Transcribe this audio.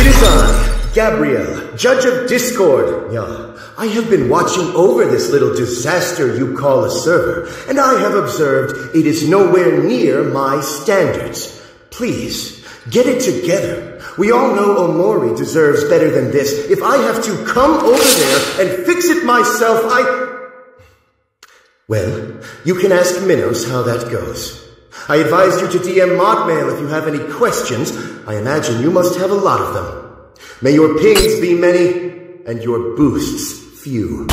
It is I, Gabriel, Judge of Discord. Yeah, I have been watching over this little disaster you call a server, and I have observed it is nowhere near my standards. Please, get it together. We all know Omori deserves better than this. If I have to come over there and fix it myself, I... Well, you can ask Minos how that goes. I advise you to DM Modmail if you have any questions. I imagine you must have a lot of them. May your pings be many, and your boosts few.